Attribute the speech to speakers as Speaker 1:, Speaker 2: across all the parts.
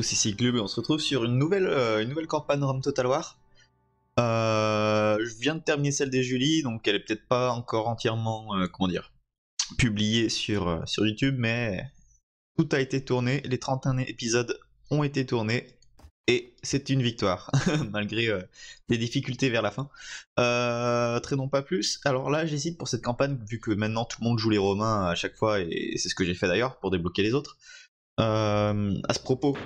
Speaker 1: Tous, et on se retrouve sur une nouvelle, euh, une nouvelle campagne Rome Total War. Euh, je viens de terminer celle des Julie, donc elle est peut-être pas encore entièrement, euh, comment dire, publiée sur, sur YouTube, mais tout a été tourné, les 31 épisodes ont été tournés, et c'est une victoire, malgré des difficultés vers la fin. Traînons pas plus, alors là j'hésite pour cette campagne, vu que maintenant tout le monde joue les Romains à chaque fois, et c'est ce que j'ai fait d'ailleurs pour débloquer les autres. À ce propos,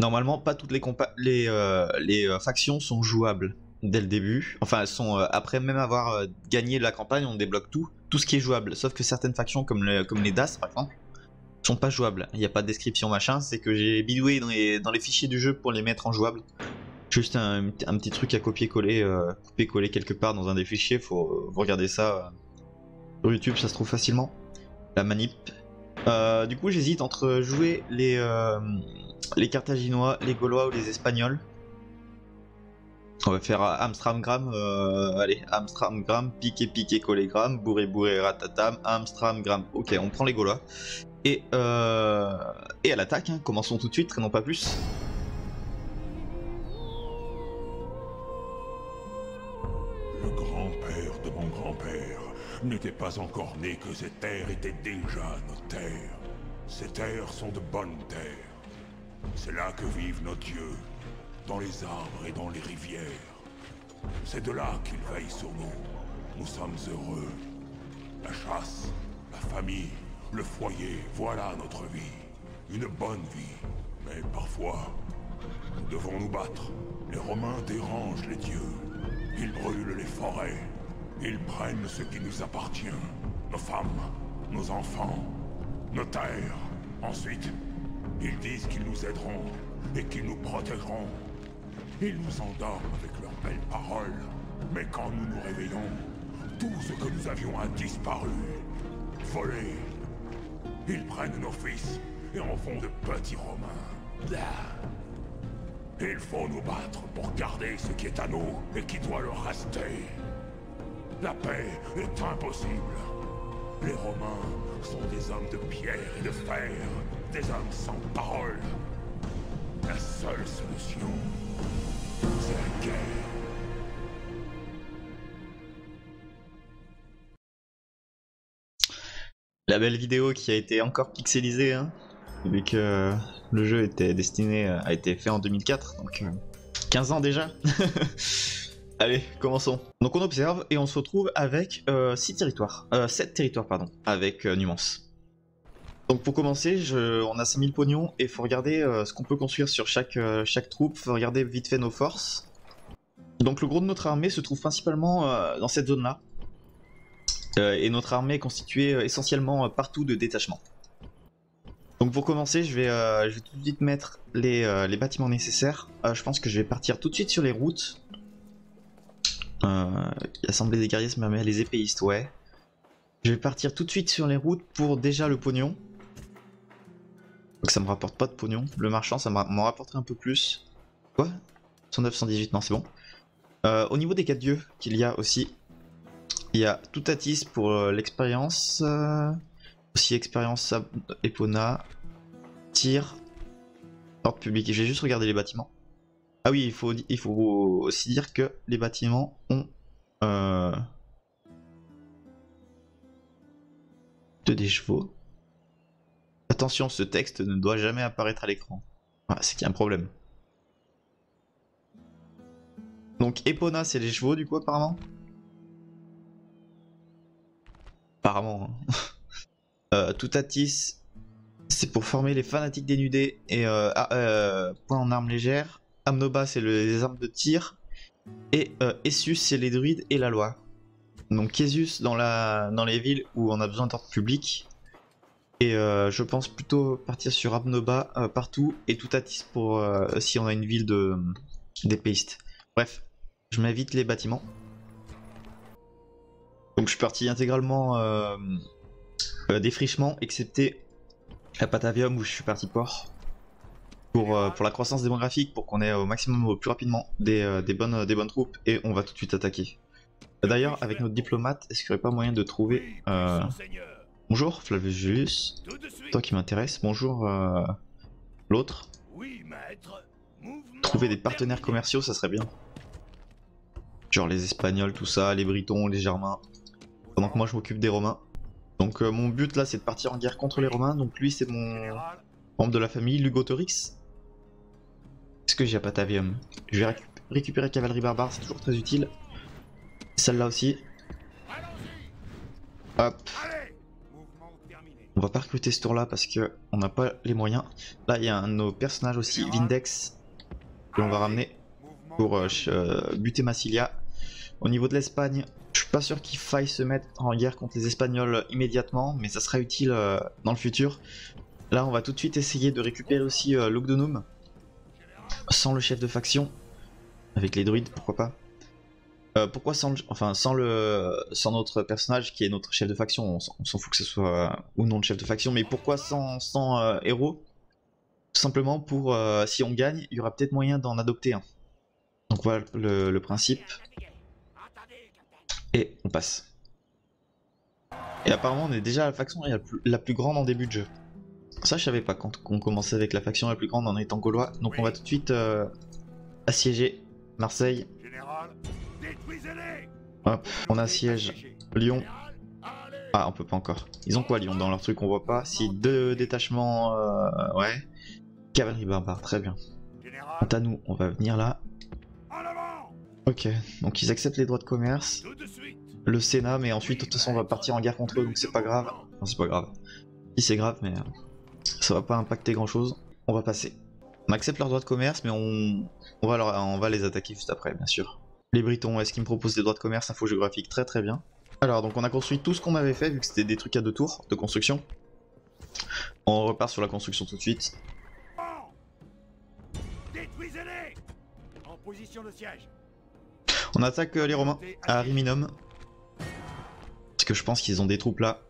Speaker 1: normalement, pas toutes les, les, euh, euh, factions sont jouables dès le début. Enfin, sont euh, après même avoir gagné la campagne, on débloque tout, tout ce qui est jouable. Sauf que certaines factions, comme, le- comme les DAS par exemple, sont pas jouables. Il n'y a pas de description machin. C'est que j'ai bidoué dans les, fichiers du jeu pour les mettre en jouable. Juste un, petit truc à copier-coller, couper-coller quelque part dans un des fichiers. Faut vous regarder ça sur YouTube, ça se trouve facilement. La manip. Du coup, j'hésite entre jouer les, les Carthaginois, les Gaulois ou les Espagnols. On va faire Amstramgram, euh, allez, Amstramgram, piqué, piqué, collégramme, bourré, bourré, ratatam, Amstramgram. Ok, on prend les Gaulois. Et, euh, et à l'attaque, hein, commençons tout de suite, traînons pas plus.
Speaker 2: Le grand-père de mon grand-père n'était pas encore né que ces terres étaient déjà nos terres. Ces terres sont de bonnes terres. C'est là que vivent nos dieux, dans les arbres et dans les rivières. C'est de là qu'ils veillent sur nous. Nous sommes heureux. La chasse, la famille, le foyer, voilà notre vie. Une bonne vie. Mais parfois, nous devons nous battre. Les Romains dérangent les dieux. Ils brûlent les forêts. Ils prennent ce qui nous appartient. Nos femmes, nos enfants, nos terres. Ensuite, ils disent qu'ils nous aideront et qu'ils nous protégeront. Ils nous endorment avec leurs belles paroles. Mais quand nous nous réveillons, tout ce que nous avions a disparu. Volé. Ils prennent nos fils et en font de petits Romains. Il faut nous battre pour garder ce qui est à nous et qui doit leur rester. La paix est impossible. Les Romains sont des hommes de pierre et de fer, des hommes sans parole. La seule solution, c'est la guerre.
Speaker 1: La belle vidéo qui a été encore pixelisée, hein, vu que le jeu était destiné, euh, a été fait en 2004, donc euh, 15 ans déjà. Allez, commençons. Donc on observe et on se retrouve avec 6 territoires, euh, 7 territoires pardon, avec euh, Numance. Donc pour commencer, on a 5000 pognons et faut regarder euh, ce qu'on peut construire sur chaque, euh, chaque troupe, faut regarder vite fait nos forces. Donc le gros de notre armée se trouve principalement euh, dans cette zone-là. Euh, et notre armée est constituée euh, essentiellement euh, partout de détachements. Donc pour commencer, je vais, euh, je vais tout de suite mettre les, euh, les bâtiments nécessaires. Euh, je pense que je vais partir tout de suite sur les routes. Euh, L'Assemblée des guerriers se met les épéistes, ouais. Je vais partir tout de suite sur les routes pour déjà le pognon. Donc ça me rapporte pas de pognon. Le marchand, ça m'en rapporterait un peu plus. Quoi? 109, 118, non c'est bon. Euh, au niveau des 4 dieux qu'il y a aussi, il y a Toutatis pour euh, l'expérience. aussi expérience Epona. Tir. Ordre public. Et je vais juste regarder les bâtiments. Ah oui, il faut, il faut aussi dire que les bâtiments ont. Euh, de des chevaux. Attention, ce texte ne doit jamais apparaître à l'écran. C'est qu'il y a un problème. Donc Epona, c'est les chevaux du coup apparemment? Apparemment. hein. Euh, Toutatis, c'est pour former les fanatiques dénudés et euh, ah, euh, point en armes légères. Amnoba, c'est le- les armes de tir. Et euh, Essus, c'est les druides et la loi. Donc Késus dans, la, dans les villes où on a besoin d'ordre public. Et euh, je pense plutôt partir sur Amnoba euh, partout et Toutatis pour euh, si on a une ville de. Bref, je m'invite les bâtiments. Donc je suis parti intégralement euh, défrichement, excepté à Patavium où je suis parti port. Pour, euh, pour la croissance démographique, pour qu'on ait au maximum au plus rapidement des, euh, des, bonnes, des bonnes troupes, et on va tout de suite attaquer. D'ailleurs, avec notre diplomate, est-ce qu'il n'y aurait pas moyen de trouver... euh, Bonjour Flavius Julius, toi qui m'intéresse. Bonjour euh, l'autre. Trouver des partenaires commerciaux, ça serait bien. Genre les Espagnols, tout ça, les Britons, les Germains. Pendant que moi je m'occupe des Romains. Donc euh, mon but là c'est de partir en guerre contre les Romains. Donc lui c'est mon membre de la famille, Lugotorix. Est-ce que j'ai à Patavium Je vais récup- récupérer cavalerie barbare, c'est toujours très utile. Celle-là aussi. Hop. On va pas recruter ce tour là parce que on n'a pas les moyens. Là il y a un de nos personnages aussi, Vindex, que l'on va ramener pour euh, euh, buter Massilia. Au niveau de l'Espagne, je suis pas sûr qu'il faille se mettre en guerre contre les Espagnols immédiatement, mais ça sera utile euh, dans le futur. Là, on va tout de suite essayer de récupérer aussi euh, sans le chef de faction, avec les druides, pourquoi pas. Euh, pourquoi sans le, enfin sans le sans notre personnage qui est notre chef de faction on s'en fout que ce soit euh, ou non le chef de faction mais pourquoi sans, sans euh, héros? Tout simplement pour si on gagne il y aura peut-être moyen d'en adopter un donc voilà le, principe. Et on passe. Et apparemment on est déjà la faction plus, la plus grande en début de jeu. Ça je savais pas quand on commençait avec la faction la plus grande en étant gaulois. Donc on va tout de suite euh, assiéger Marseille.
Speaker 2: Général,
Speaker 1: Hop, on assiège Lyon. Ah on peut pas encore. Ils ont quoi Lyon dans leur truc on voit pas? Si deux détachements... euh, ouais. Cavalerie barbare, très bien. Quant à nous, on va venir là. Ok, donc ils acceptent les droits de commerce. Le Sénat, mais ensuite de toute façon on va partir en guerre contre eux, donc c'est pas grave. Enfin, c'est pas grave. Si c'est grave, mais euh, ça va pas impacter grand chose. On va passer. On accepte leurs droits de commerce, mais on, on, va, leur- on va les attaquer juste après, bien sûr. Les Britons, est-ce qu'ils me proposent des droits de commerce infogéographiques Très très bien. Alors, donc on a construit tout ce qu'on avait fait, vu que c'était des trucs à deux tours de construction. On repart sur la construction tout de suite.
Speaker 2: Détruisez-les En position de siège
Speaker 1: On attaque euh, les Romains à Riminum. Parce que je pense qu'ils ont des troupes là.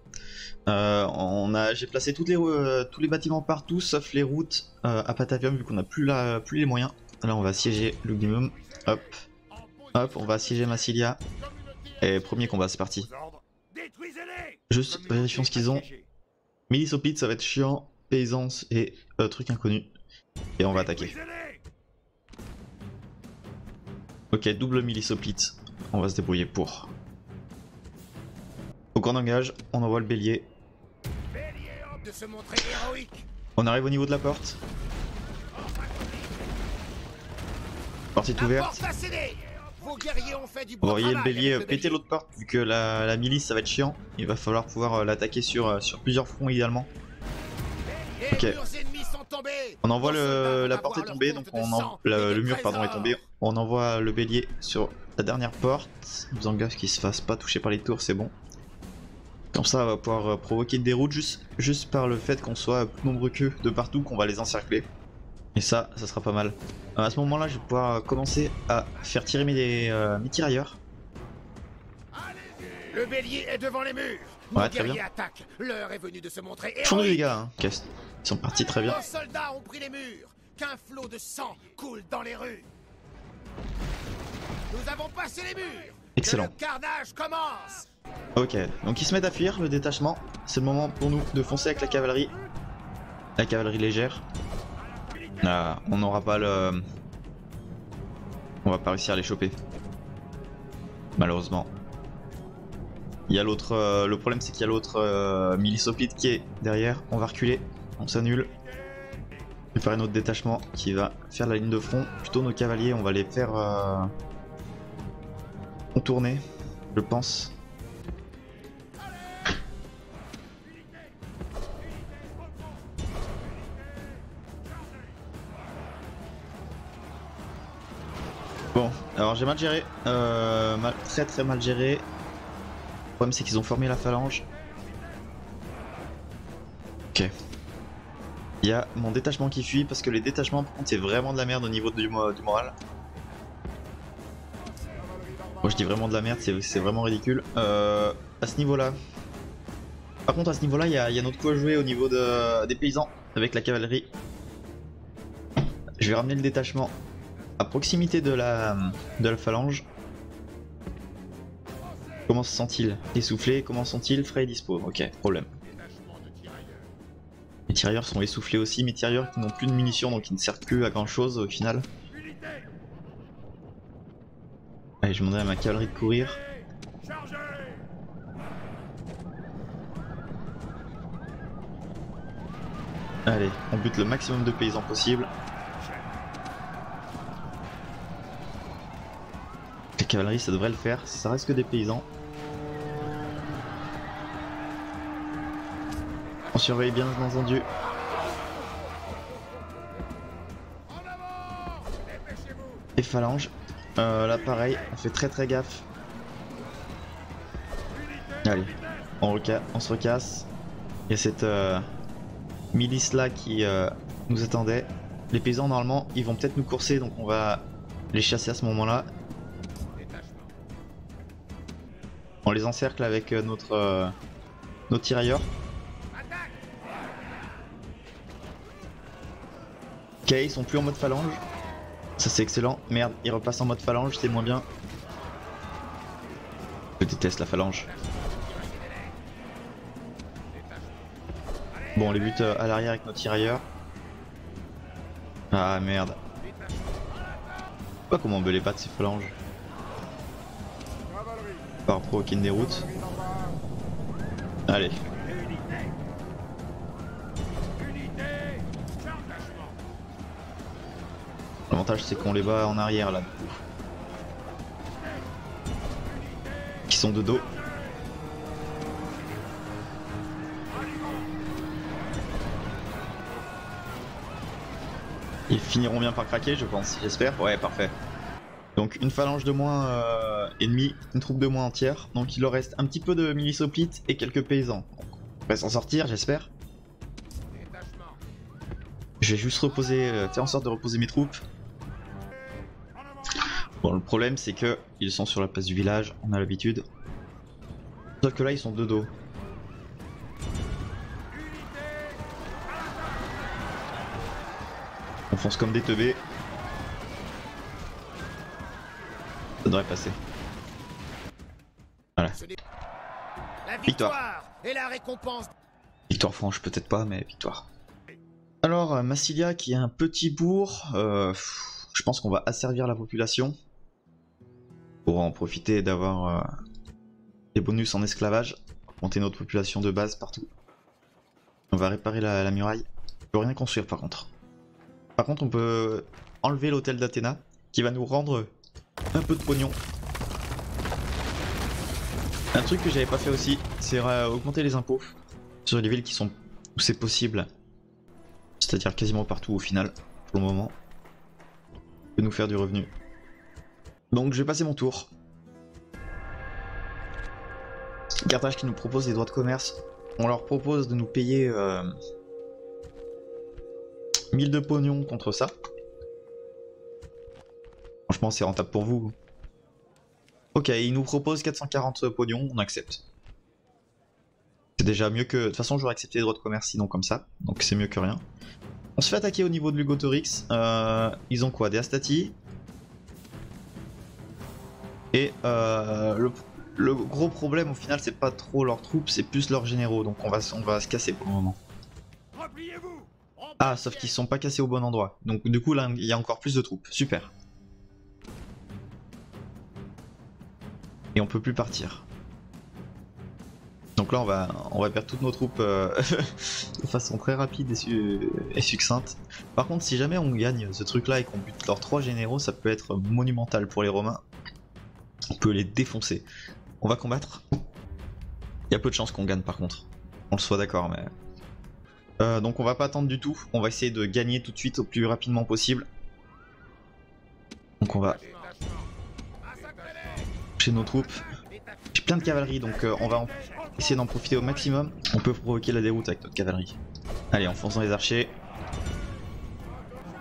Speaker 1: Euh, on a, j'ai placé les, euh, tous les bâtiments partout, sauf les routes euh, à Patavium, vu qu'on a plus, plus les moyens. Là, on va assiéger Lugdunum. Hop, hop, on va assiéger Massilia. Et premier combat, c'est parti. Juste vérifions ce qu'ils ont. pit, ça va être chiant. Paysance et truc inconnu. Et on va attaquer. Ok, double pit. On va se débrouiller pour. Au on engage, on envoie le bélier.
Speaker 2: Bélier homme de se montrer héroïque
Speaker 1: On arrive au niveau de la porte. Porte est ouverte.
Speaker 3: Vos guerriers ont fait du
Speaker 1: On
Speaker 3: bon
Speaker 1: va envoyer le bélier péter l'autre porte, vu que la, la milice ça va être chiant. Il va falloir pouvoir euh, l'attaquer sur, euh, sur plusieurs fronts idéalement. Ok. On envoie le, la porte est tombée, donc on en- le, mur pardon est tombé. On envoie le bélier sur la dernière porte. Faisant gaffe qu'il se fasse pas toucher par les tours, c'est bon. Comme ça, on va pouvoir euh, provoquer une déroute juste, juste par le fait qu'on soit plus nombreux qu'eux de partout, qu'on va les encercler. Et ça, ça sera pas mal. Euh, à ce moment-là, je vais pouvoir commencer à faire tirer mes, euh, mes tirailleurs.
Speaker 3: Le bélier est devant les murs
Speaker 1: Ouais,
Speaker 3: Nos
Speaker 1: très
Speaker 3: guerriers attaquent L'heure est venue de se montrer héroïque
Speaker 1: dégâts, hein. Ok, Ils sont partis très bien.
Speaker 3: Nos soldats ont pris les murs Qu'un flot de sang coule dans les rues Nous avons passé les murs
Speaker 1: Excellent.
Speaker 3: Que le carnage commence
Speaker 1: Ok, donc ils se mettent à fuir, le détachement. C'est le moment pour nous de foncer avec la cavalerie. La cavalerie légère. On n'aura pas le... On va pas réussir à les choper. Malheureusement. Il y a l'autre... euh, le problème c'est qu'il y a l'autre euh, qui est derrière. On va reculer, on s'annule. Préparer notre détachement qui va faire la ligne de front. Plutôt nos cavaliers, on va les faire... Euh... contourner, je pense. Alors j'ai mal géré, euh, très très mal géré. Le problème c'est qu'ils ont formé la phalange. Ok. Il y a mon détachement qui fuit parce que les détachements par contre c'est vraiment de la merde au niveau du, mo- du moral. Moi je dis vraiment de la merde, c'est vraiment ridicule. Euh, à ce niveau-là. Par contre à ce y, a- il y a notre coup à jouer au niveau de- des paysans avec la cavalerie. Je vais ramener le détachement à proximité de la, de la phalange. Comment se sent-il Essoufflé Comment se sent-il Frais et dispo. Ok, problème. Les tirailleurs sont essoufflés aussi, mes tirailleurs qui n'ont plus de munitions donc qui ne servent plus à grand chose au final. Allez, je demanderai à ma cavalerie de courir. Allez, on bute le maximum de paysans possible. Cavalerie, ça devrait le faire, ça reste que des paysans. On surveille bien, bien entendu. Les phalanges. Euh, là, pareil, on fait très très gaffe. Allez, on, se recasse. Il y a cette euh, milice là qui euh, nous attendait. Les paysans, normalement, ils vont peut-être nous courser, donc on va les chasser à ce moment-là. On les encercle avec euh, notre, euh, notre tirailleur. Ok, ils sont plus en mode phalange. Ça c'est excellent. Merde, ils repassent en mode phalange, c'est moins bien. Je déteste la phalange. Bon, on les bute euh, à l'arrière avec nos tirailleurs. Ah merde. Pas comment on veut les battre ces phalanges. Par provoquer une déroute. Allez. L'avantage c'est qu'on les bat en arrière là. Qui sont de dos. Ils finiront bien par craquer, je pense, j'espère. Ouais, parfait. Donc une phalange de moins euh, ennemie, une troupe de moins entière. Donc il leur reste un petit peu de milices hoplites et quelques paysans. On va s'en sortir, j'espère. Je vais juste reposer, euh, faire en sorte de reposer mes troupes. Bon, le problème c'est que ils sont sur la place du village, on a l'habitude. Sauf que là ils sont de dos. On fonce comme des teubés. Devrait passer. Voilà.
Speaker 3: La
Speaker 1: Victoire.
Speaker 3: victoire et la récompense
Speaker 1: Victoire franche peut-être pas, mais victoire. Alors, euh, Massilia qui est un petit bourg, euh, pff, je pense qu'on va asservir la population. Pour en profiter d'avoir euh, des bonus en esclavage. Monter notre population de base partout. On va réparer la, la muraille. On peut rien construire par contre. Par contre, on peut enlever l'hôtel d'Athéna qui va nous rendre un peu de pognon. Un truc que j'avais pas fait aussi, c'est euh, augmenter les impôts sur les villes qui sont où c'est possible. C'est-à-dire quasiment partout au final, pour le moment. De nous faire du revenu. Donc je vais passer mon tour. Carthage qui nous propose des droits de commerce. On leur propose de nous payer euh, 1000 de pognon contre ça. Franchement, c'est rentable pour vous. Ok, ils nous proposent 440 pognon, on accepte. C'est déjà mieux que. De toute façon, j'aurais accepté les droits de commerce sinon comme ça, donc c'est mieux que rien. On se fait attaquer au niveau de Lugotorix. Euh, ils ont quoi Des Astati? Et euh, le, le gros problème au final, c'est pas trop leurs troupes, c'est plus leurs généraux, donc on va, on va se casser pour le moment. Ah, sauf qu'ils sont pas cassés au bon endroit. Donc du coup, là, il y a encore plus de troupes. Super. Et on peut plus partir. Donc là, on va, on va perdre toutes nos troupes euh, de façon très rapide et, su- et succincte. Par contre, si jamais on gagne ce truc-là et qu'on bute leurs trois généraux, ça peut être monumental pour les Romains. On peut les défoncer. On va combattre. Il y a peu de chances qu'on gagne par contre. On le soit d'accord, mais... Euh, donc on va pas attendre du tout. On va essayer de gagner tout de suite au plus rapidement possible. Donc on va chez nos troupes. J'ai plein de cavalerie, donc euh, on va en- essayer d'en profiter au maximum. On peut provoquer la déroute avec notre cavalerie. Allez, en fonçant les archers.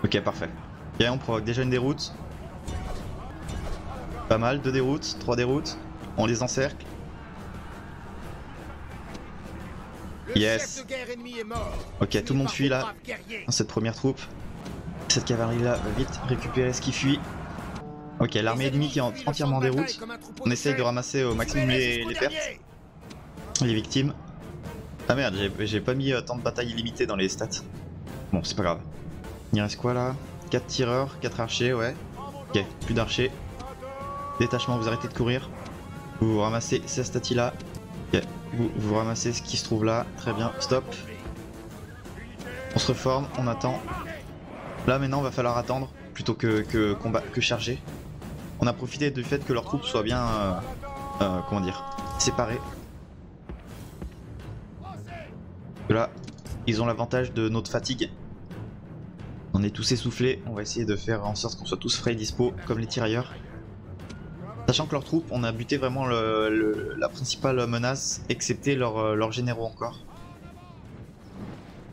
Speaker 1: Ok, parfait. Ok, on provoque déjà une déroute. Pas mal, deux déroutes, trois déroutes. On les encercle.
Speaker 3: Le
Speaker 1: Yes. Ok, tout le monde fuit là. cette première troupe. Cette cavalerie là va vite récupérer ce qui fuit. Ok, l'armée ennemie qui est entièrement en
Speaker 3: bataille
Speaker 1: déroute. On essaye de ramasser au maximum les, pertes, les victimes. Ah merde, j'ai- pas mis euh, tant de batailles illimitées dans les stats. Bon, c'est pas grave. Il reste quoi là? 4 tireurs, 4 archers, ouais. Ok, plus d'archers. Détachement, vous arrêtez de courir. Vous, ramassez ces stati là. Ok, vous, vous ramassez ce qui se trouve là. Très bien, stop. On se reforme, on attend. Là maintenant, va falloir attendre plutôt que, combat, que charger. On a profité du fait que leurs troupes soient bien, euh, euh, comment dire, séparées. Là, ils ont l'avantage de notre fatigue. On est tous essoufflés, on va essayer de faire en sorte qu'on soit tous frais et dispo, comme les tirailleurs. Sachant que leurs troupes, on a buté vraiment la principale menace, excepté leurs euh, leurs généraux encore.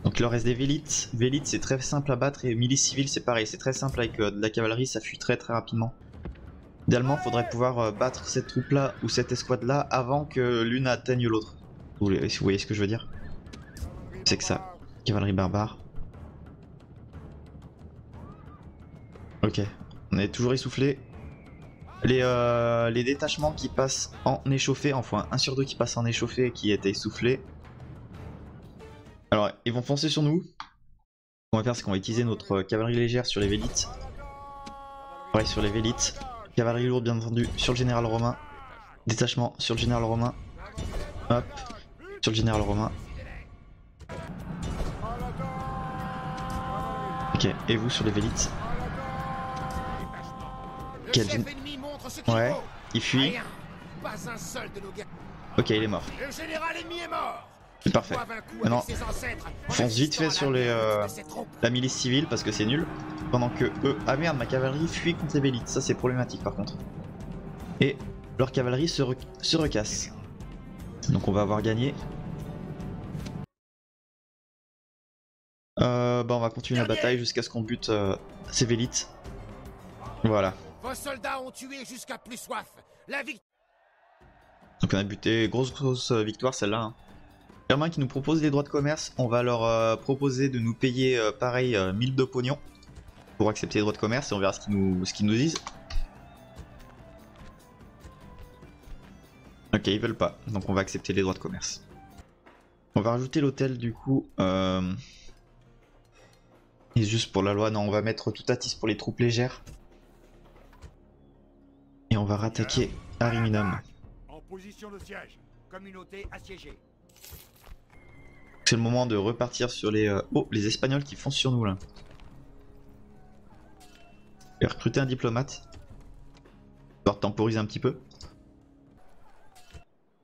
Speaker 1: Donc il leur reste des Vélites. Vélites c'est très simple à battre et milice civile c'est pareil, c'est très simple avec de la cavalerie, ça fuit très très rapidement. Idéalement, faudrait pouvoir euh, battre cette troupe là ou cette escouade là avant que l'une atteigne l'autre. Vous, voyez ce que je veux dire? C'est que ça. Cavalerie barbare. Ok, on est toujours essoufflé. Les, euh, les détachements qui passent en échauffé, enfin un sur deux qui passe en échauffé et qui était essoufflé. Alors, ils vont foncer sur nous. Ce qu'on va faire, c'est qu'on va utiliser notre cavalerie légère sur les Vélites. Pareil sur les Vélites. Cavalerie lourde, bien entendu, sur le général romain. Détachement sur le général romain. Hop, sur le général romain. Ok, et vous sur les Vélites? Quel gén- Ouais, il fuit. Ok, il est mort. C'est parfait. Maintenant, fonce vite fait sur les, euh. La milice civile parce que c'est nul. Pendant que eux. Ah merde, ma cavalerie fuit contre les Vélites. Ça c'est problématique par contre. Et leur cavalerie se, re- se recasse. Donc on va avoir gagné. Euh, bah on va continuer la bataille jusqu'à ce qu'on bute euh, ces Vélites. Voilà.
Speaker 3: Vos soldats ont tué jusqu'à plus soif. La victoire.
Speaker 1: Donc on a buté, grosse grosse euh, victoire celle-là. Hein. Germain qui nous propose des droits de commerce, on va leur euh, proposer de nous payer euh, pareil euh, 1000 de pognon pour accepter les droits de commerce et on verra ce qu'ils nous, ce nous disent. Ok, ils veulent pas, donc on va accepter les droits de commerce. On va rajouter l'hôtel du coup. Euh... Et juste pour la loi, non, on va mettre tout à 10 pour les troupes légères. Et on va rattaquer Ariminum.
Speaker 2: En position de siège.
Speaker 4: Communauté assiégée.
Speaker 1: C'est le moment de repartir sur les... euh, Oh, les Espagnols qui foncent sur nous là. Et recruter un diplomate. De temporiser un petit peu.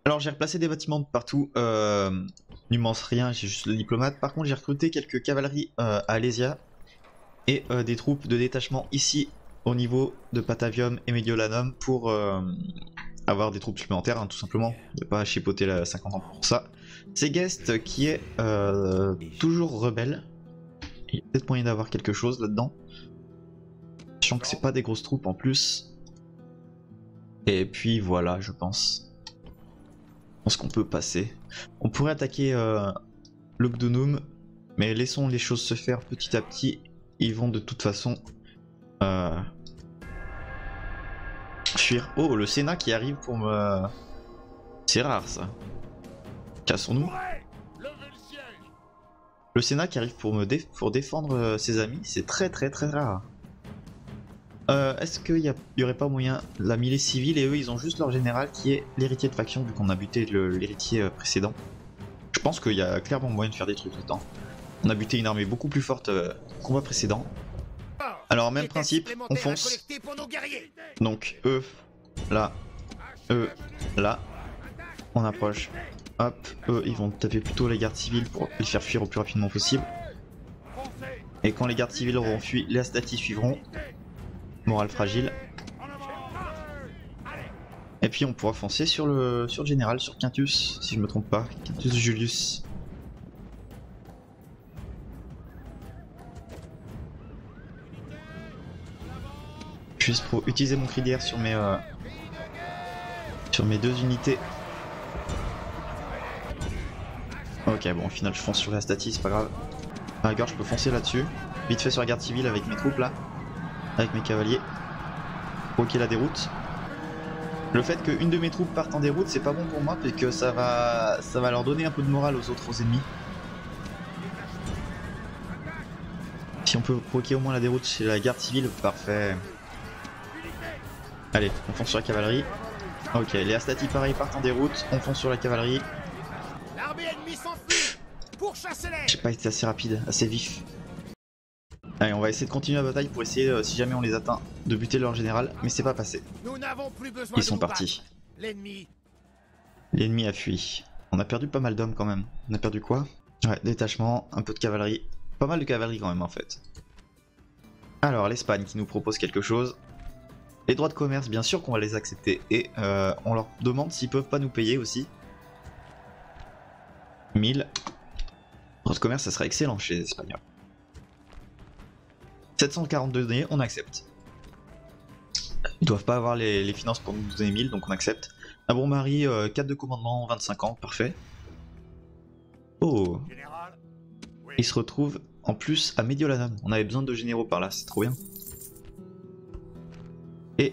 Speaker 1: Alors j'ai replacé des bâtiments de partout. Euh, N'immense rien, j'ai juste le diplomate. Par contre j'ai recruté quelques cavaleries euh, à Alésia. Et euh, des troupes de détachement ici au niveau de Patavium et Mediolanum pour euh, avoir des troupes supplémentaires hein, tout simplement. Il pas chipoter la 50 ans pour ça. C'est Guest qui est toujours rebelle. Il y a peut-être moyen d'avoir quelque chose là-dedans. Sachant que c'est pas des grosses troupes en plus. Et puis voilà, je pense. Je pense qu'on peut passer. On pourrait attaquer euh, mais laissons les choses se faire petit à petit. Ils vont de toute façon euh, fuir. Oh, le Sénat qui arrive pour me. C'est rare ça. Cassons-nous. Le Sénat qui arrive pour me pour défendre euh, ses amis, c'est très très très rare. Euh, Est-ce qu'il y, a- y aurait pas moyen la milice civile et eux ils ont juste leur général qui est l'héritier de faction vu qu'on a buté le- l'héritier euh, précédent. Je pense qu'il y a clairement moyen de faire des trucs là-dedans. On a buté une armée beaucoup plus forte euh, combat précédent. Alors même principe, on fonce. Donc eux, là, eux, là, on approche. Hop, eux ils vont taper plutôt les gardes civiles pour les faire fuir au plus rapidement possible. Et quand les gardes civiles auront fui, les Astati suivront. Morale fragile. Et puis on pourra foncer sur le, sur le général, sur Quintus, si je me trompe pas. Quintus Julius. Juste pour utiliser mon cri d'hier sur mes euh, sur mes deux unités. Ok bon au final je fonce sur la statis, c'est pas grave. À la je peux foncer là-dessus. Vite fait sur la garde civile avec mes troupes là. Avec mes cavaliers. Provoquer la déroute. Le fait qu'une de mes troupes parte en déroute, c'est pas bon pour moi, parce que ça va, ça va leur donner un peu de morale aux autres ennemis. Si on peut provoquer au moins la déroute chez la garde civile, parfait. Allez, on fonce sur la cavalerie. Ok, les Astati pareil partent en déroute, on fonce sur la cavalerie.
Speaker 3: L'armée ennemie s'enfuit Pourchassez-les
Speaker 1: J'ai pas été assez rapide, assez vif. Essayer de continuer la bataille pour essayer, euh, si jamais on les atteint, de buter leur général, mais c'est pas passé. Ils sont partis.
Speaker 3: L'ennemi
Speaker 1: a fui. On a perdu pas mal d'hommes quand même. On a perdu quoi? Ouais, détachement, un peu de cavalerie. Pas mal de cavalerie quand même en fait. Alors, l'Espagne qui nous propose quelque chose. Les droits de commerce, bien sûr qu'on va les accepter. Et euh, on leur demande s'ils peuvent pas nous payer aussi. 1000. Droits de commerce, ça serait excellent chez les Espagnols. 742 donnés, on accepte. Ils doivent pas avoir les, les finances pour nous donner 1000, donc on accepte. Un bon mari, 4 de commandement, 25 ans, parfait. Oh, il se retrouve en plus à Mediolanum. On avait besoin de généraux par là, c'est trop bien. Et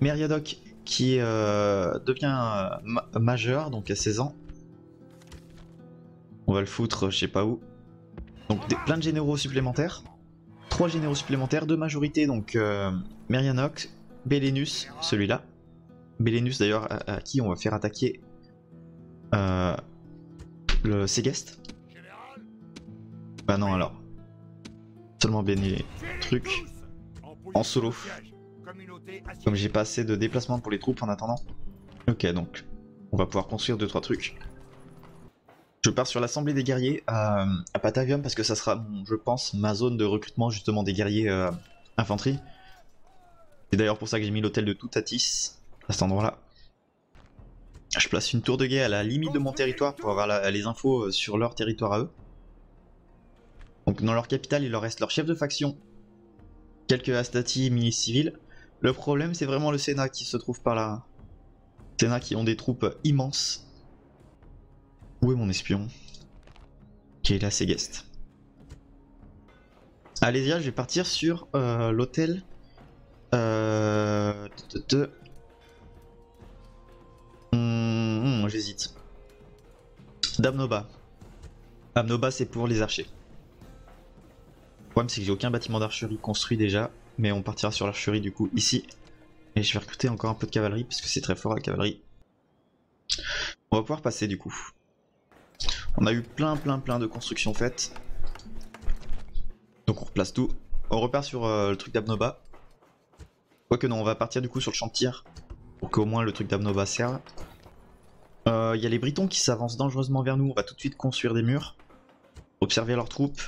Speaker 1: Meriadoc qui euh, devient euh, ma- majeur, donc à 16 ans. On va le foutre, je sais pas où. Donc des- plein de généraux supplémentaires. Trois généraux supplémentaires, deux majorités, donc euh, Merianoc, Belenus, celui-là. Belenus d'ailleurs à, qui on va faire attaquer euh, le.
Speaker 2: Général
Speaker 1: Bah non alors. Seulement
Speaker 2: tuez-les
Speaker 1: truc en solo.
Speaker 2: de.
Speaker 1: Comme j'ai pas assez de déplacement pour les troupes en attendant. Ok donc on va pouvoir construire 2-3 trucs. Je pars sur l'assemblée des guerriers à, Patavium parce que ça sera, je pense, ma zone de recrutement justement des guerriers euh, infanterie. C'est d'ailleurs pour ça que j'ai mis l'hôtel de Toutatis à cet endroit-là. Je place une tour de guet à la limite de mon territoire pour avoir les infos euh, sur leur territoire à eux. Donc dans leur capitale, il leur reste leur chef de faction, quelques Astati milices civiles. Le problème, c'est vraiment le Sénat qui se trouve par là. Sénat qui ont des troupes immenses. Où est mon espion Qui est là, c'est Guest. Allez-y, je vais partir sur euh, l'hôtel. Euh... de- Hum, hum, J'hésite. Damnoba. Damnoba, c'est pour les archers. Le problème, c'est que j'ai aucun bâtiment d'archerie construit déjà. Mais on partira sur l'archerie du coup ici. Et je vais recruter encore un peu de cavalerie parce que c'est très fort la cavalerie. On va pouvoir passer du coup. On a eu plein plein plein de constructions faites. Donc on replace tout. On repart sur euh, le truc d'Abnoba. Quoique non, on va partir du coup sur le champ de tir. Pour qu'au moins le truc d'Abnoba serve. Euh, Il y a les Britons qui s'avancent dangereusement vers nous. On va tout de suite construire des murs. Observer leurs troupes.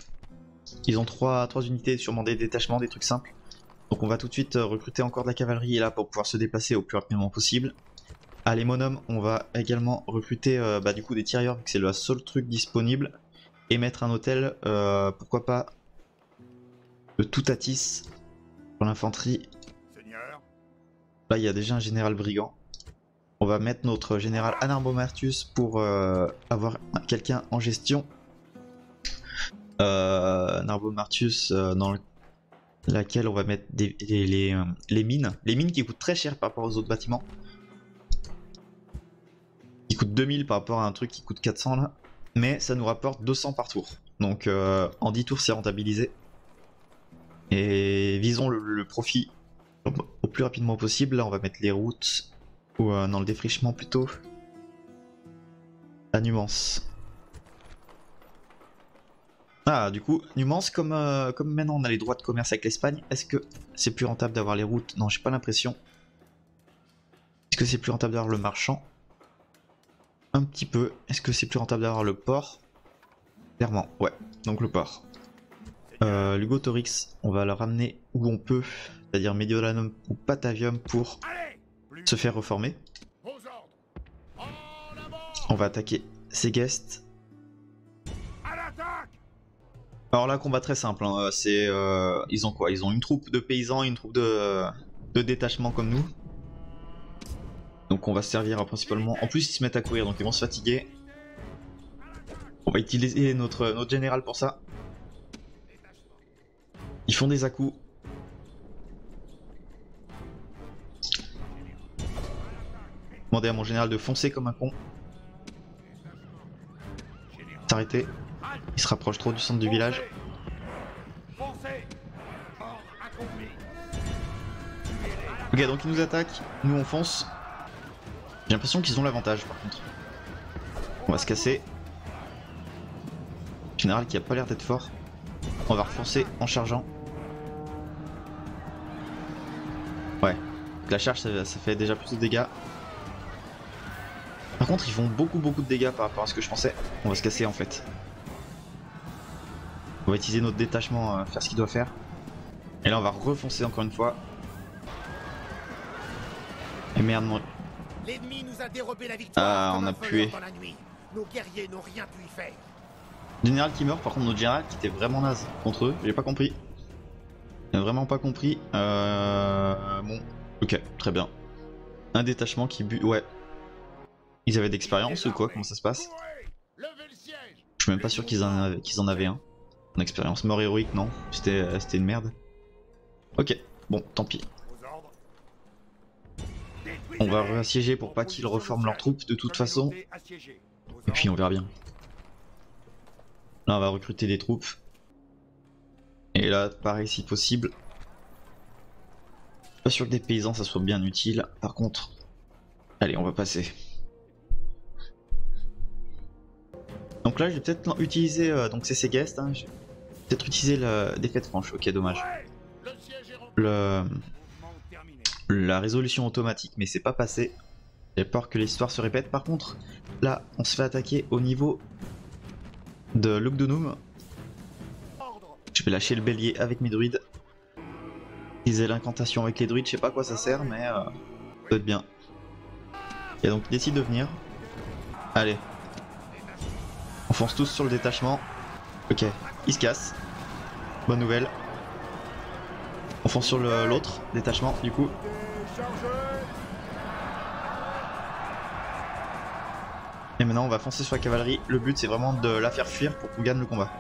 Speaker 1: Ils ont trois, trois unités, sûrement des détachements, des trucs simples. Donc on va tout de suite euh, recruter encore de la cavalerie là pour pouvoir se déplacer au plus rapidement possible. À les monums, on va également recruter euh, bah, du coup des tirailleurs vu que c'est le seul truc disponible. Et mettre un hôtel, euh, pourquoi pas, de Toutatis pour l'infanterie. Là il y a déjà un général brigand. On va mettre notre général Anarbomartus pour euh, avoir quelqu'un en gestion. Anarbomartus dans le- laquelle on va mettre des- les, les, les mines. Les mines qui coûtent très cher par rapport aux autres bâtiments. Qui coûtent 2000 par rapport à un truc qui coûte 400 là. Mais ça nous rapporte 200 par tour. Donc euh, en 10 tours c'est rentabilisé. Et visons le, profit au, plus rapidement possible. Là on va mettre les routes ou euh, dans le défrichement plutôt. À Numance. Ah, du coup, Numance, comme, euh, comme maintenant on a les droits de commerce avec l'Espagne, est-ce que c'est plus rentable d'avoir les routes? Non, j'ai pas l'impression. Est-ce que c'est plus rentable d'avoir le marchand? Un petit peu. Est-ce que c'est plus rentable d'avoir le port? Clairement, ouais. Donc le port. Euh, on va le ramener où on peut, c'est-à-dire Mediolanum ou Patavium pour se faire reformer. On va attaquer.
Speaker 2: À l'attaque
Speaker 1: Alors là, combat très simple. hein, C'est, euh, ils ont quoi? Ils ont une troupe de paysans, une troupe de détachement comme nous. Donc on va se servir principalement. En plus, ils se mettent à courir, donc ils vont se fatiguer. On va utiliser notre, notre général pour ça. Ils font des à-coups. Demander à mon général de foncer comme un con. S'arrêter. Il se rapproche trop du centre du village. Ok, donc ils nous attaquent, nous on fonce. J'ai l'impression qu'ils ont l'avantage par contre. On va se casser. Général qui a pas l'air d'être fort. On va refoncer en chargeant. Ouais. La charge ça, fait déjà plus de dégâts. Par contre ils font beaucoup beaucoup de dégâts par rapport à ce que je pensais. On va se casser en fait. On va utiliser notre détachement à faire ce qu'il doit faire. Et là on va refoncer encore une fois. Et merde mon...
Speaker 3: L'ennemi nous a dérobé la victoire.
Speaker 1: Ah, on a pué.
Speaker 3: dans la nuit. Nos guerriers n'ont rien pu y faire.
Speaker 1: Général qui meurt, par contre notre général qui était vraiment naze contre eux, j'ai pas compris. J'ai vraiment pas compris. Euh... Bon, ok, très bien. Un détachement qui bu... Ouais. Ils avaient d'expérience ou quoi? Comment ça se passe? Je suis même pas sûr qu'ils en, avaient- qu'ils en avaient un. En expérience. Mort héroïque, non? C'était euh, c'était une merde. Ok, bon, tant pis. On va réassiéger pour pas qu'ils reforment leurs troupes de toute façon. Et puis on verra bien. Là on va recruter des troupes. Et là pareil si possible. Pas sûr que des paysans ça soit bien utile. Par contre, allez on va passer. Donc là je vais peut-être utiliser euh, donc c'est ces guests. Hein, peut-être utiliser la défaite franche. Ok dommage.
Speaker 3: Le siège est rempli.
Speaker 1: Le
Speaker 3: Mouvement terminé.
Speaker 1: La résolution automatique, mais c'est pas passé. J'ai peur que l'histoire se répète. Par contre, là, on se fait attaquer au niveau de Lugdunum. Je vais lâcher le bélier avec mes druides. Utiliser l'incantation avec les druides, je sais pas à quoi ça sert, mais euh, ça doit être bien. Et donc, décide de venir. Allez. On fonce tous sur le détachement. Ok, il se casse. Bonne nouvelle. On fonce sur l'autre détachement, du coup. Maintenant on va foncer sur la cavalerie. Le but c'est vraiment de la faire fuir pour qu'on gagne le combat.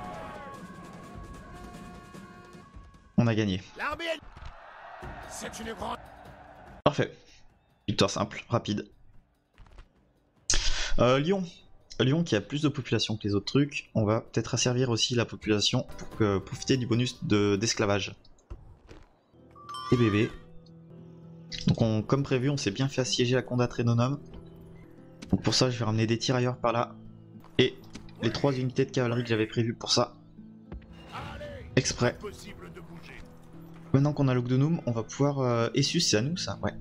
Speaker 1: On a gagné.
Speaker 3: Une grande...
Speaker 1: Parfait. Victoire simple, rapide. Euh, Lyon. Lyon qui a plus de population que les autres trucs. On va peut-être asservir aussi la population pour que- profiter du bonus de- d'esclavage. Et bébé. Donc on- comme prévu, on s'est bien fait assiéger la Condat Renonum. Donc pour ça, je vais ramener des tirailleurs par là. Et les trois unités de cavalerie que j'avais prévues pour ça. Exprès. Maintenant qu'on a l'Ogdonum, on va pouvoir... Euh... Essus, c'est à nous ça Ouais.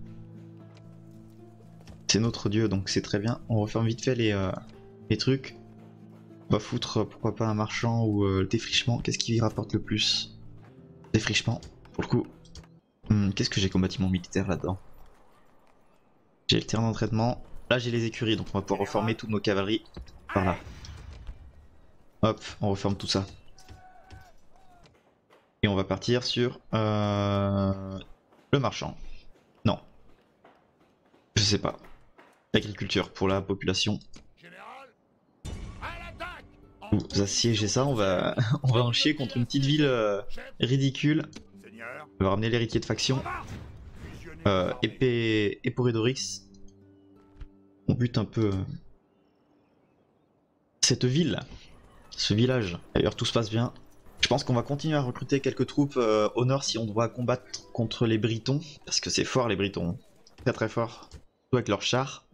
Speaker 1: C'est notre dieu, donc c'est très bien. On referme vite fait les, euh, trucs. On va foutre, euh, pourquoi pas, un marchand ou euh, le défrichement. Qu'est-ce qui rapporte le plus? Défrichement, pour le coup. Hmm, Qu'est-ce que j'ai comme bâtiment militaire là-dedans? J'ai le terrain d'entraînement. Là, j'ai les écuries, donc on va pouvoir reformer toutes nos cavaleries par là. Hop, on reforme tout ça. Et on va partir sur euh, le marchand. Non. Je sais pas. L'agriculture pour la population. Vous assiégez ça, on va, on va en chier contre une petite ville euh, ridicule. On va ramener l'héritier de faction. Euh, épée, Éporédorix. On bute un peu euh, cette ville, ce village. D'ailleurs, tout se passe bien. Je pense qu'on va continuer à recruter quelques troupes euh, au nord si on doit combattre contre les Britons. Parce que c'est fort, les Britons. Très très fort. Surtout avec leurs chars.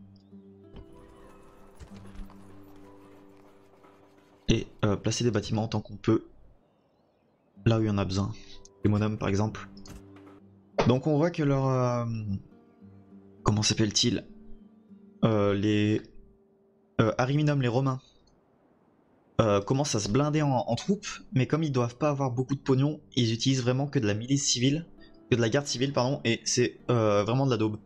Speaker 1: Et euh, placer des bâtiments autant qu'on peut. Là où il y en a besoin. Les monums, par exemple. Donc on voit que leur... comment s'appelle-t-il? Euh, Les... Euh, Ariminum, les Romains, euh, commencent à se blinder en, troupes, mais comme ils doivent pas avoir beaucoup de pognon, ils utilisent vraiment que de la milice civile, que de la garde civile, pardon, et c'est vraiment de la daube.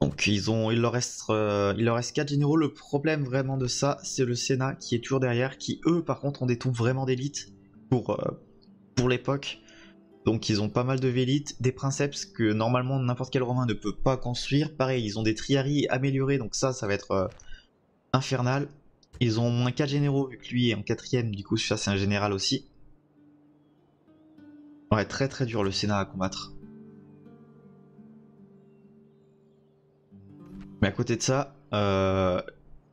Speaker 1: Donc ils ont, il leur reste, il leur reste 4 généraux. Le problème vraiment de ça, c'est le Sénat qui est toujours derrière, qui eux par contre ont des troupes vraiment d'élite pour l'époque. Donc ils ont pas mal de vélites, des princeps que normalement n'importe quel romain ne peut pas construire. Pareil, ils ont des triaries améliorées, donc ça, ça va être euh, infernal. Ils ont moins 4 généraux vu que lui est en quatrième, du coup ça c'est un général aussi. Ouais, très très dur le Sénat à combattre. Mais à côté de ça, euh,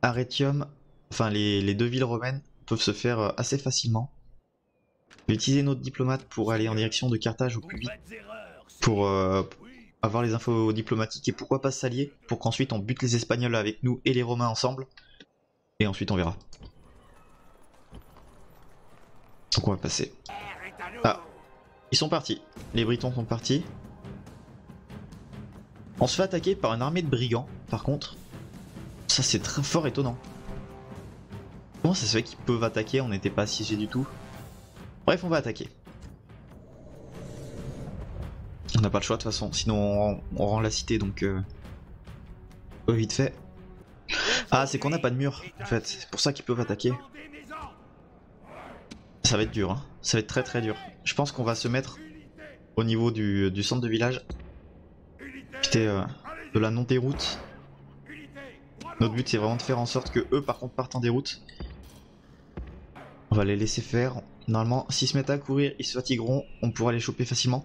Speaker 1: Arretium, enfin les, les deux villes romaines peuvent se faire euh, assez facilement. Utiliser notre diplomate pour aller en direction de Carthage au plus vite, pour euh, avoir les infos diplomatiques et pourquoi pas s'allier, pour qu'ensuite on bute les Espagnols avec nous et les Romains ensemble. Et ensuite on verra. Donc on va passer. Ah, ils sont partis. Les Britons sont partis. On se fait attaquer par une armée de brigands, par contre. Ça c'est très fort étonnant. Comment ça se fait qu'ils peuvent attaquer? On n'était pas assiégés du tout. Bref, on va attaquer. On n'a pas le choix de toute façon, sinon on, rend la cité donc... Euh... euh, vite fait. Ah, c'est qu'on n'a pas de mur en fait, c'est pour ça qu'ils peuvent attaquer. Ça va être dur, hein. ça va être très très dur. Je pense qu'on va se mettre au niveau du, centre de village. C'était euh, de la non-déroute. Notre but c'est vraiment de faire en sorte que eux par contre partent en déroute. On va les laisser faire. Normalement, s'ils se mettent à courir, ils se fatigueront. On pourra les choper facilement.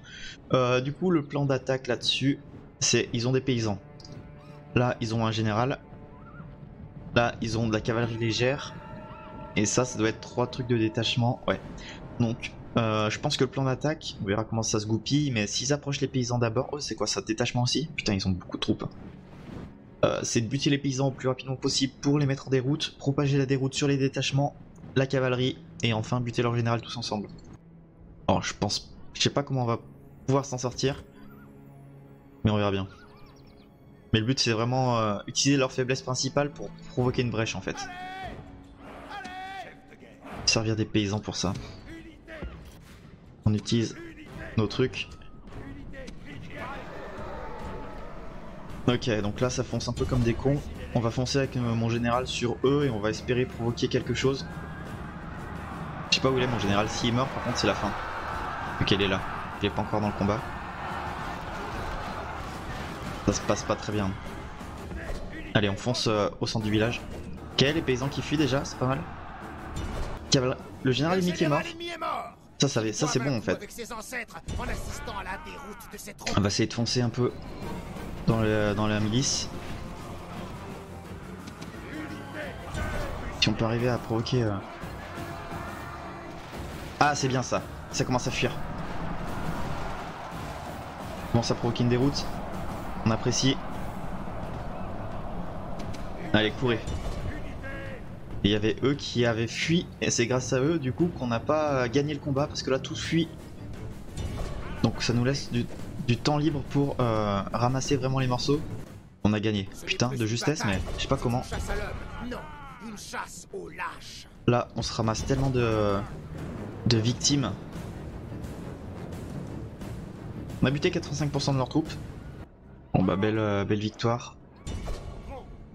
Speaker 1: Euh, du coup, le plan d'attaque là-dessus, c'est ils ont des paysans. Là, ils ont un général. Là, ils ont de la cavalerie légère. Et ça, ça doit être trois trucs de détachement. Ouais. Donc, euh, je pense que le plan d'attaque, on verra comment ça se goupille. Mais s'ils approchent les paysans d'abord, oh, c'est quoi ça Détachement aussi? Putain, ils ont beaucoup de troupes. Euh, c'est de buter les paysans au plus rapidement possible pour les mettre en déroute, propager la déroute sur les détachements, la cavalerie et enfin buter leur général tous ensemble. Alors je pense, je sais pas comment on va pouvoir s'en sortir, mais on verra bien. Mais le but c'est vraiment euh, utiliser leur faiblesse principale pour provoquer une brèche en fait. Servir des paysans pour ça. On utilise nos trucs. Ok, donc là ça fonce un peu comme des cons. On va foncer avec euh, mon général sur eux et on va espérer provoquer quelque chose. Je sais pas où il est mon général, s'il meurt par contre c'est la fin. Ok il est là, il est pas encore dans le combat. Ça se passe pas très bien. Allez on fonce euh, au centre du village. Ok les paysans qui fuient déjà, c'est pas mal. Caval le général ennemi qui est mort. Ça, ça, ça c'est bon en fait. On va essayer de foncer un peu dans, le, dans la milice. Si on peut arriver à provoquer... Euh... Ah c'est bien ça, ça commence à fuir. Bon ça provoque une déroute. On apprécie. Allez courez. Il y avait eux qui avaient fui et c'est grâce à eux du coup qu'on n'a pas gagné le combat parce que là tout fuit. Donc ça nous laisse du, du temps libre pour euh, ramasser vraiment les morceaux. On a gagné. Putain de justesse mais je sais pas comment. Là on se ramasse tellement de de victimes. On a buté 85% de leurs troupes. Bon bah belle, euh, belle victoire.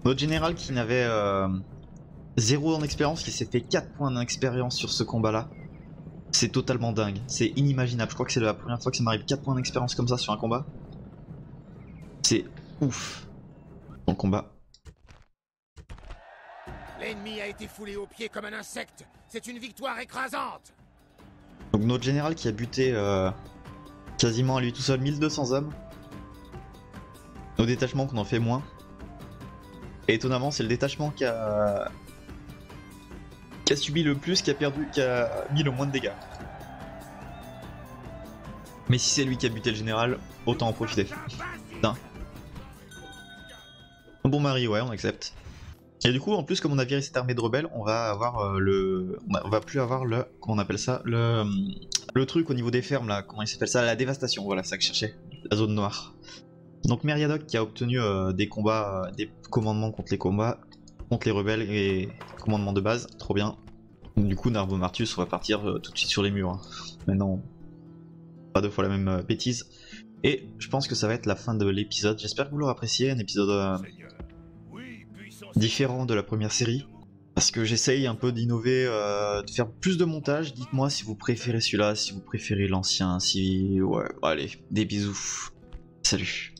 Speaker 1: Notre général qui n'avait euh, 0 en expérience, qui s'est fait 4 points d'expérience sur ce combat là. C'est totalement dingue, c'est inimaginable. Je crois que c'est la première fois que ça m'arrive 4 points d'expérience comme ça sur un combat. C'est ouf. Bon combat.
Speaker 3: L'ennemi a été foulé aux pieds comme un insecte. C'est une victoire écrasante.
Speaker 1: Donc notre général qui a buté euh, quasiment à lui tout seul 1200 hommes. Nos détachements qu'on en fait moins. Et étonnamment c'est le détachement qui a... qui a subi le plus, qui a perdu, qui a mis le moins de dégâts. Mais si c'est lui qui a buté le général, autant en profiter. Putain. Bon mari, ouais, on accepte. Et du coup, en plus, comme on a viré cette armée de rebelles, on va avoir euh, le, on va plus avoir le, comment on appelle ça, le, truc au niveau des fermes là, comment il s'appelle ça, la dévastation. Voilà, ça que je cherchais, la zone noire. Donc Meriadoc qui a obtenu euh, des combats, euh, des commandements contre les combats, contre les rebelles et commandements de base, trop bien. Du coup, Narbo Martius, on va partir tout de suite sur les murs. hein. Maintenant, pas deux fois la même bêtise. Et je pense que ça va être la fin de l'épisode. J'espère que vous l'aurez apprécié, un épisode différent de la première série. Parce que j'essaye un peu d'innover, euh, de faire plus de montage. Dites-moi si vous préférez celui-là, si vous préférez l'ancien, si... Ouais, allez, des bisous. Salut.